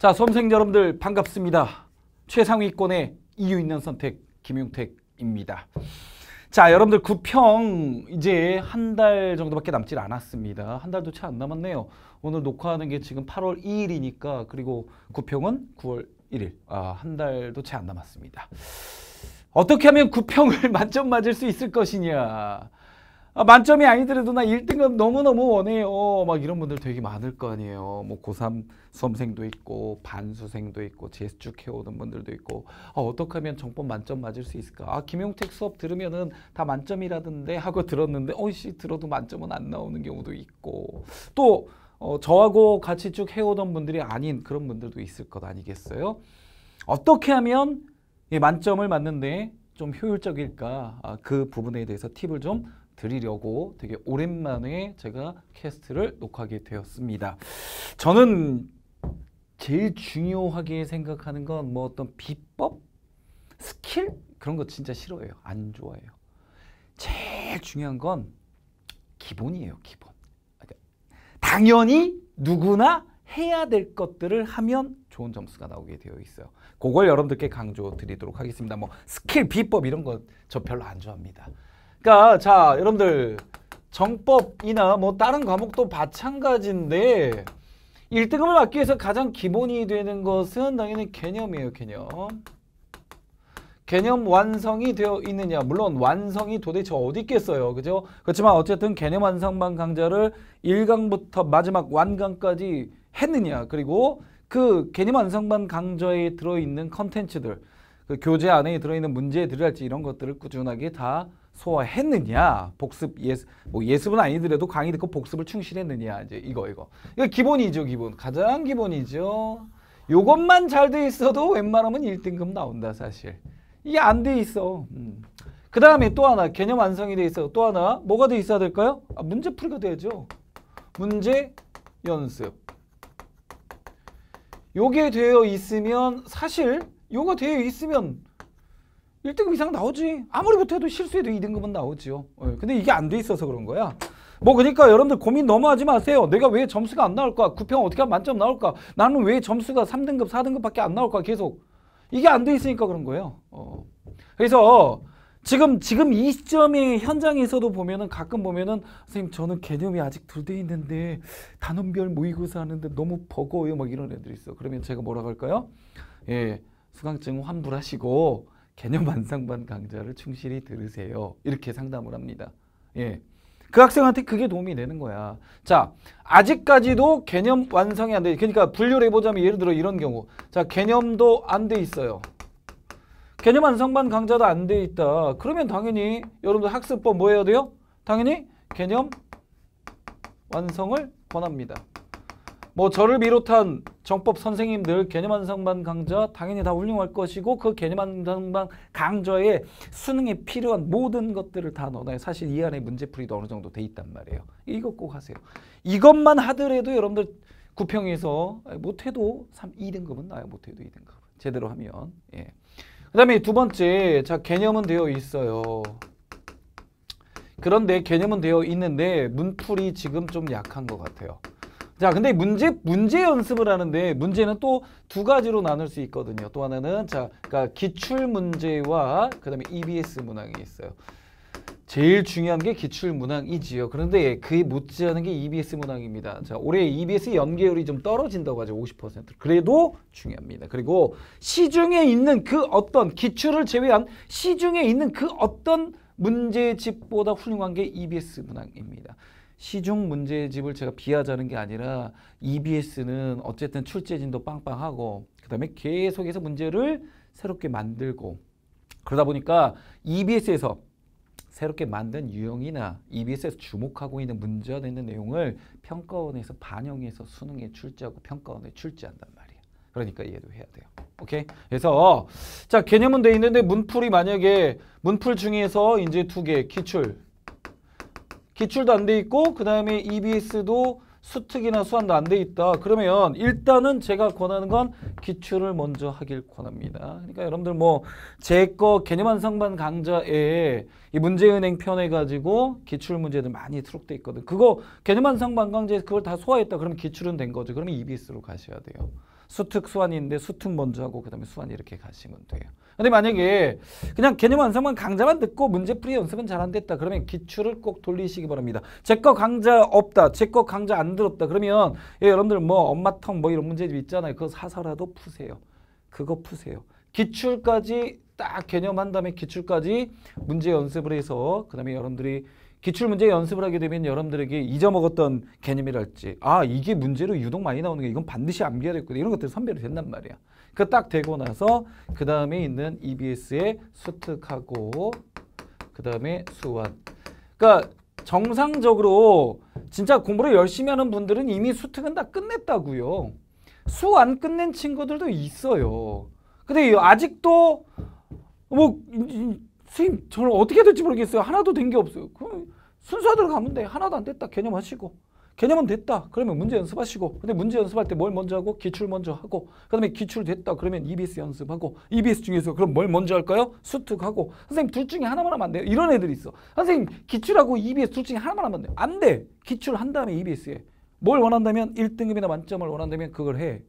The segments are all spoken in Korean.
자, 수험생 여러분들 반갑습니다. 최상위권의 이유 있는 선택 김용택입니다. 자, 여러분들 9평 이제 한 달 정도밖에 남질 않았습니다. 한 달도 채 안 남았네요. 오늘 녹화하는 게 지금 8월 2일이니까 그리고 9평은 9월 1일. 아, 한 달도 채 안 남았습니다. 어떻게 하면 9평을 만점 맞을 수 있을 것이냐? 아, 만점이 아니더라도 나 1등급 너무너무 원해요. 막 이런 분들 되게 많을 거 아니에요. 뭐 고3 수험생도 있고 반수생도 있고 재수쭉 해오는 분들도 있고 아, 어떻게 하면 정법 만점 맞을 수 있을까? 아 김용택 수업 들으면은 다 만점이라던데 하고 들었는데 어이씨 들어도 만점은 안 나오는 경우도 있고 또 어, 저하고 같이 쭉 해오던 분들이 아닌 그런 분들도 있을 것 아니겠어요? 어떻게 하면 이 만점을 맞는데 좀 효율적일까? 아, 그 부분에 대해서 팁을 좀 드리려고 되게 오랜만에 제가 캐스트를 녹화하게 되었습니다. 저는 제일 중요하게 생각하는 건 뭐 어떤 비법, 스킬 그런 거 진짜 싫어해요. 안 좋아해요. 제일 중요한 건 기본이에요. 기본. 그러니까 당연히 누구나 해야 될 것들을 하면 좋은 점수가 나오게 되어 있어요. 그걸 여러분들께 강조 드리도록 하겠습니다. 뭐 스킬, 비법 이런 거 저 별로 안 좋아합니다. 그러니까 자 여러분들 정법이나 뭐 다른 과목도 마찬가지인데 1등급을 받기 위해서 가장 기본이 되는 것은 당연히 개념이에요 개념. 개념 완성이 되어 있느냐? 물론 완성이 도대체 어디 있겠어요? 그죠? 그렇지만 어쨌든 개념 완성반 강좌를 1강부터 마지막 완강까지 했느냐? 그리고 그 개념 완성반 강좌에 들어있는 컨텐츠들 그 교재 안에 들어있는 문제들이랄지 이런 것들을 꾸준하게 다 소화했느냐? 복습 예습 뭐 예습은 아니더라도 강의 듣고 복습을 충실했느냐? 이제 이거 이거. 이거 기본이죠 기본. 가장 기본이죠. 요것만 잘 돼 있어도 웬만하면 1등급 나온다 사실. 이게 안 돼 있어. 음. 그 다음에 또 하나 개념 완성이 돼 있어. 또 하나 뭐가 돼 있어야 될까요? 아, 문제풀이가 돼야죠. 문제 연습. 요게 되어 있으면 사실 요거 되어 있으면 1등급 이상 나오지. 아무리 못해도 실수해도 2등급은 나오지요. 예, 근데 이게 안 돼 있어서 그런 거야. 뭐 그러니까 여러분들 고민 너무 하지 마세요. 내가 왜 점수가 안 나올까? 9평 어떻게 하면 만점 나올까? 나는 왜 점수가 3등급, 4등급밖에 안 나올까? 계속. 이게 안 돼 있으니까 그런 거예요. 어. 그래서 지금 지금 이 시점의 현장에서도 보면은 가끔 보면은 선생님 저는 개념이 아직 덜돼 있는데 단원별 모의고사 하는데 너무 버거워요 막 이런 애들이 있어. 그러면 제가 뭐라고 할까요? 예, 수강증 환불하시고 개념 완성반 강좌를 충실히 들으세요. 이렇게 상담을 합니다. 예. 그 학생한테 그게 도움이 되는 거야. 자, 아직까지도 개념 완성이 안 돼. 그러니까 분류를 해보자면 예를 들어 이런 경우. 자, 개념도 안 돼 있어요. 개념 완성반 강좌도 안 돼 있다. 그러면 당연히 여러분들 학습법 뭐 해야 돼요? 당연히 개념 완성을 권합니다. 뭐 저를 비롯한 정법 선생님들 개념 완성반 강좌 당연히 다 훌륭할 것이고 그 개념 완성반 강좌에 수능에 필요한 모든 것들을 다 넣어놔요. 사실 이 안에 문제풀이도 어느 정도 돼 있단 말이에요. 이거 꼭 하세요. 이것만 하더라도 여러분들 구평에서 못해도 3, 2등급은 나요. 못해도 2등급. 제대로 하면. 예. 그 다음에 두 번째 자 개념은 되어 있어요. 그런데 개념은 되어 있는데 문풀이 지금 좀 약한 것 같아요. 자, 근데 문제 문제 연습을 하는데 문제는 또 두 가지로 나눌 수 있거든요. 또 하나는 자, 그러니까 기출 문제와 그다음에 EBS 문항이 있어요. 제일 중요한 게 기출 문항이지요. 그런데 그에 못지않은 게 EBS 문항입니다. 자, 올해 EBS 연계율이 좀 떨어진다고 하죠. 50%. 그래도 중요합니다. 그리고 시중에 있는 그 어떤 기출을 제외한 시중에 있는 그 어떤 문제집보다 훌륭한 게 EBS 문항입니다. 시중 문제집을 제가 비하자는 게 아니라 EBS는 어쨌든 출제진도 빵빵하고 그다음에 계속해서 문제를 새롭게 만들고 그러다 보니까 EBS에서 새롭게 만든 유형이나 EBS에서 주목하고 있는 문제가 되는 내용을 평가원에서 반영해서 수능에 출제하고 평가원에 출제한단 말이에요. 그러니까 이해도 해야 돼요. 오케이? 그래서 자 개념은 돼 있는데 문풀이 만약에 문풀 중에서 이제 두 개 기출 기출도 안 돼 있고 그 다음에 EBS도 수특이나 수한도 안 돼 있다. 그러면 일단은 제가 권하는 건 기출을 먼저 하길 권합니다. 그러니까 여러분들 뭐 제 거 개념 완성반 강좌에 이 문제은행 편해 가지고 기출 문제들 많이 트록돼 있거든. 그거 개념 완성반 강좌에서 그걸 다 소화했다. 그러면 기출은 된 거죠. 그러면 EBS로 가셔야 돼요. 수특 수완인데 수특 먼저 하고 그다음에 수완 이렇게 가시면 돼요. 근데 만약에 그냥 개념 완성만 강좌만 듣고 문제풀이 연습은 잘 안 됐다. 그러면 기출을 꼭 돌리시기 바랍니다. 제 거 강좌 없다. 제 거 강좌 안 들었다. 그러면 예, 여러분들 뭐 엄마텅 뭐 이런 문제집 있잖아요. 그거 사서라도 푸세요. 그거 푸세요. 기출까지 딱 개념한 다음에 기출까지 문제 연습을 해서 그 다음에 여러분들이 기출 문제 연습을 하게 되면 여러분들에게 잊어먹었던 개념이랄지 아 이게 문제로 유독 많이 나오는 게 이건 반드시 암기해야 되거든 이런 것들 선별이 된단 말이야. 그 딱 되고 나서 그 다음에 있는 EBS에 수특하고 그 다음에 수완. 그러니까 정상적으로 진짜 공부를 열심히 하는 분들은 이미 수특은 다 끝냈다고요. 수 안 끝낸 친구들도 있어요. 근데 아직도 뭐 선생님 저는 어떻게 될지 모르겠어요. 하나도 된 게 없어요. 그럼 순서대로 가면 돼. 하나도 안 됐다. 개념하시고. 개념은 됐다. 그러면 문제 연습하시고. 근데 문제 연습할 때 뭘 먼저 하고 기출 먼저 하고. 그 다음에 기출 됐다. 그러면 EBS 연습하고. EBS 중에서 그럼 뭘 먼저 할까요? 수특하고. 선생님 둘 중에 하나만 하면 안 돼요. 이런 애들이 있어. 선생님 기출하고 EBS 둘 중에 하나만 하면 안 돼요. 안 돼. 기출 한 다음에 EBS에. 뭘 원한다면 1등급이나 만점을 원한다면 그걸 해.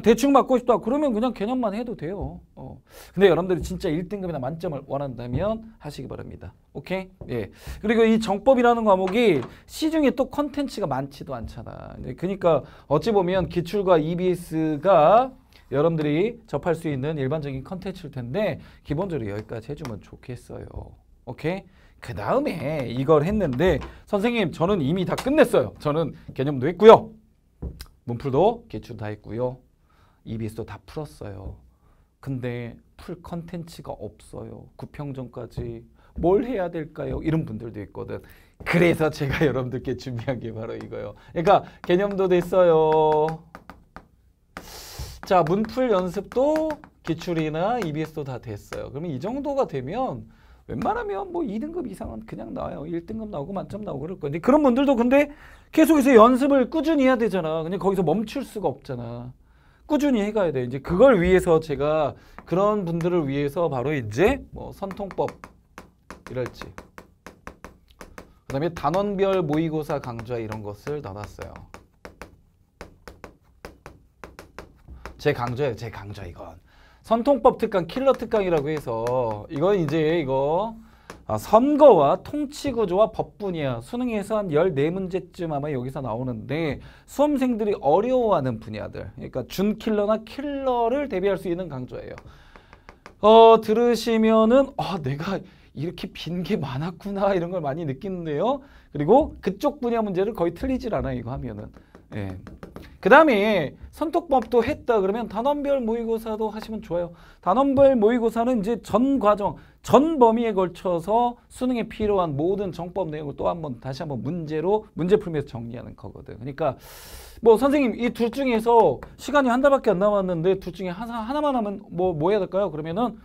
대충 맞고 싶다. 그러면 그냥 개념만 해도 돼요. 어. 근데 여러분들이 진짜 1등급이나 만점을 원한다면 하시기 바랍니다. 오케이? 예. 그리고 이 정법이라는 과목이 시중에 또 컨텐츠가 많지도 않잖아. 그러니까 어찌 보면 기출과 EBS가 여러분들이 접할 수 있는 일반적인 컨텐츠일 텐데 기본적으로 여기까지 해주면 좋겠어요. 오케이? 그 다음에 이걸 했는데 선생님 저는 이미 다 끝냈어요. 저는 개념도 했고요. 문풀도 기출 다 했고요. EBS도 다 풀었어요. 근데 풀 컨텐츠가 없어요. 구평 전까지 뭘 해야 될까요? 이런 분들도 있거든. 그래서 제가 여러분들께 준비한 게 바로 이거예요. 그러니까 개념도 됐어요. 자, 문풀 연습도 기출이나 EBS도 다 됐어요. 그러면 이 정도가 되면 웬만하면 뭐 2등급 이상은 그냥 나와요. 1등급 나오고 만점 나오고 그럴 건데 그런 분들도 근데 계속해서 연습을 꾸준히 해야 되잖아. 그냥 거기서 멈출 수가 없잖아. 꾸준히 해가야 돼. 이제 그걸 위해서 제가 그런 분들을 위해서 바로 이제 뭐 선통법 이랄지 그 다음에 단원별 모의고사 강좌 이런 것을 넣어놨어요. 제 강좌예요. 제 강좌 이건. 선통법 특강, 킬러 특강이라고 해서 이건 이제 이거 아, 선거와 통치구조와 법분야 수능에서 한 14문제쯤 아마 여기서 나오는데 수험생들이 어려워하는 분야들 그러니까 준킬러나 킬러를 대비할 수 있는 강좌예요. 어, 들으시면은 아 내가 이렇게 빈 게 많았구나 이런 걸 많이 느끼는데요. 그리고 그쪽 분야 문제를 거의 틀리질 않아 이거 하면은. 예. 그 다음에 선톡법도 했다 그러면 단원별 모의고사도 하시면 좋아요. 단원별 모의고사는 이제 전 과정, 전 범위에 걸쳐서 수능에 필요한 모든 정법 내용을 또 한번 다시 한번 문제로 문제 풀면서 정리하는 거거든. 그러니까 뭐 선생님 이 둘 중에서 시간이 한 달밖에 안 남았는데 둘 중에 하나, 하나만 하면 뭐, 뭐 해야 될까요? 그러면은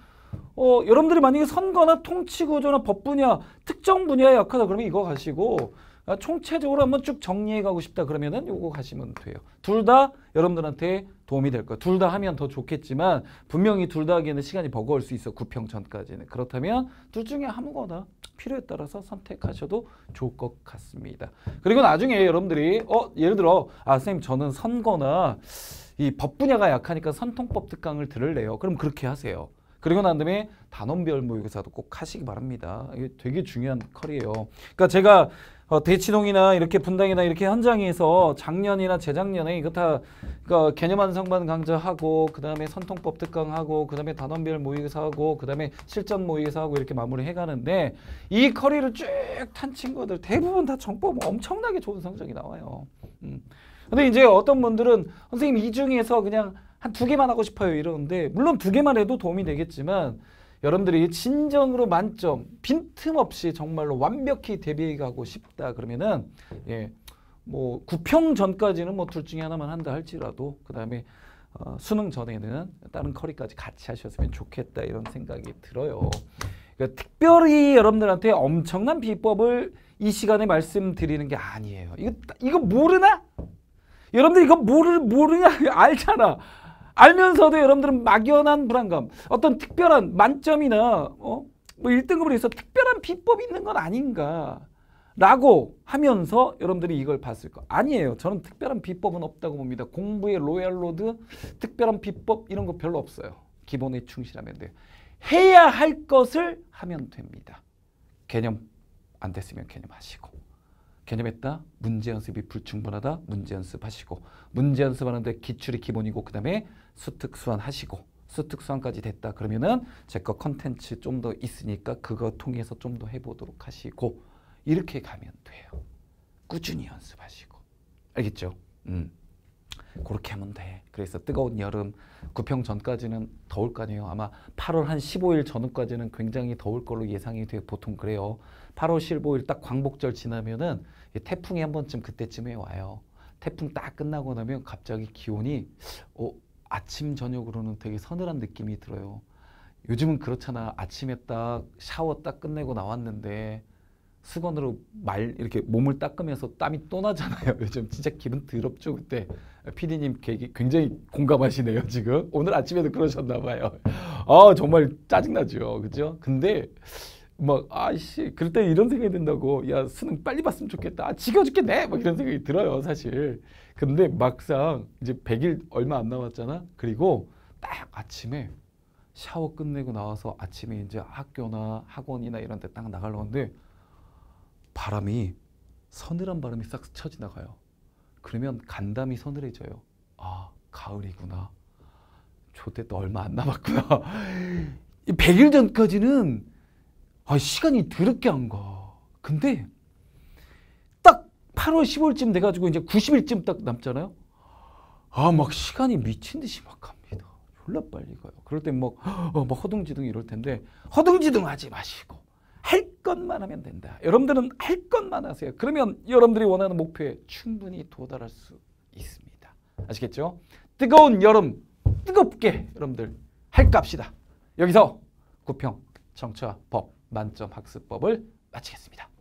어, 여러분들이 만약에 선거나 통치구조나 법 분야, 특정 분야에 약하다 그러면 이거 가시고 아, 총체적으로 한번 쭉 정리해 가고 싶다 그러면은 요거 가시면 돼요. 둘 다 여러분들한테 도움이 될 거예요. 둘 다 하면 더 좋겠지만 분명히 둘 다 하기에는 시간이 버거울 수 있어. 구평 전까지는. 그렇다면 둘 중에 아무거나 필요에 따라서 선택하셔도 좋을 것 같습니다. 그리고 나중에 여러분들이 어 예를 들어 아 선생님 저는 선거나 이 법 분야가 약하니까 선통법 특강을 들을래요. 그럼 그렇게 하세요. 그리고 난 다음에 단원별 모의고사도 꼭 하시기 바랍니다. 이게 되게 중요한 컬이에요. 그러니까 제가 어, 대치동이나 이렇게 분당이나 이렇게 현장에서 작년이나 재작년에 이거 다 그러니까 개념 완성반 강좌하고 그 다음에 선통법 특강하고 그 다음에 단원별 모의고사하고 그 다음에 실전 모의고사하고 이렇게 마무리 해 가는데 이 커리를 쭉 탄 친구들 대부분 다 정법 엄청나게 좋은 성적이 나와요. 음. 근데 이제 어떤 분들은 선생님 이 중에서 그냥 한 두 개만 하고 싶어요 이러는데 물론 두 개만 해도 도움이 되겠지만 여러분들이 진정으로 만점 빈틈없이 정말로 완벽히 대비해 가고 싶다 그러면은 예. 뭐 구평 전까지는 뭐 둘 중에 하나만 한다 할지라도 그 다음에 어, 수능 전에는 다른 커리까지 같이 하셨으면 좋겠다 이런 생각이 들어요. 그러니까 특별히 여러분들한테 엄청난 비법을 이 시간에 말씀드리는 게 아니에요. 이거 이거 모르나? 여러분들 이거 모르 모르냐 알잖아. 알면서도 여러분들은 막연한 불안감, 어떤 특별한 만점이나 어? 뭐 1등급을 해서 특별한 비법이 있는 건 아닌가 라고 하면서 여러분들이 이걸 봤을 거 아니에요. 저는 특별한 비법은 없다고 봅니다. 공부의 royal road 특별한 비법 이런 거 별로 없어요. 기본에 충실하면 돼요. 해야 할 것을 하면 됩니다. 개념 안 됐으면 개념 하시고 개념했다 문제 연습이 불충분하다 문제 연습하시고 문제 연습하는데 기출이 기본이고 그 다음에 수특 수한 하시고 수특 수한까지 됐다 그러면은 제 거 컨텐츠 좀 더 있으니까 그거 통해서 좀 더 해보도록 하시고 이렇게 가면 돼요. 꾸준히 연습하시고 알겠죠? 음. 그렇게 하면 돼. 그래서 뜨거운 여름 구평 전까지는 더울 거 아니에요. 아마 8월 한 15일 전후까지는 굉장히 더울 걸로 예상이 돼요. 보통 그래요. 8월 15일 딱 광복절 지나면은 이 태풍이 한 번쯤 그때쯤에 와요. 태풍 딱 끝나고 나면 갑자기 기온이 어, 아침 저녁으로는 되게 서늘한 느낌이 들어요. 요즘은 그렇잖아. 아침에 딱 샤워 딱 끝내고 나왔는데 수건으로 말 이렇게 몸을 닦으면서 땀이 또 나잖아요. 요즘 진짜 기분 더럽죠 그때. PD님 굉장히 공감하시네요 지금. 오늘 아침에도 그러셨나 봐요. 아 정말 짜증 나죠, 그죠? 근데 막 아이씨 그럴 때 이런 생각이 든다고 야 수능 빨리 봤으면 좋겠다 아, 지겨워 죽겠네 막 이런 생각이 들어요 사실 근데 막상 이제 100일 얼마 안 남았잖아 그리고 딱 아침에 샤워 끝내고 나와서 아침에 이제 학교나 학원이나 이런 데 딱 나가려고 하는데 바람이 서늘한 바람이 싹 스쳐 지나가요. 그러면 간담이 서늘해져요. 아 가을이구나. 저때 또 얼마 안 남았구나. 100일 전까지는 아, 시간이 더럽게 안 가. 근데 딱 8월 15일쯤 돼가지고 이제 90일쯤 딱 남잖아요. 아 막 시간이 미친 듯이 막 갑니다. 졸라 빨리 가요. 그럴 땐막 어, 막 허둥지둥 이럴 텐데 허둥지둥 하지 마시고 할 것만 하면 된다. 여러분들은 할 것만 하세요. 그러면 여러분들이 원하는 목표에 충분히 도달할 수 있습니다. 아시겠죠? 뜨거운 여름 뜨겁게 여러분들 할값시다. 여기서 구평 청취와 법 만점 학습법을 마치겠습니다.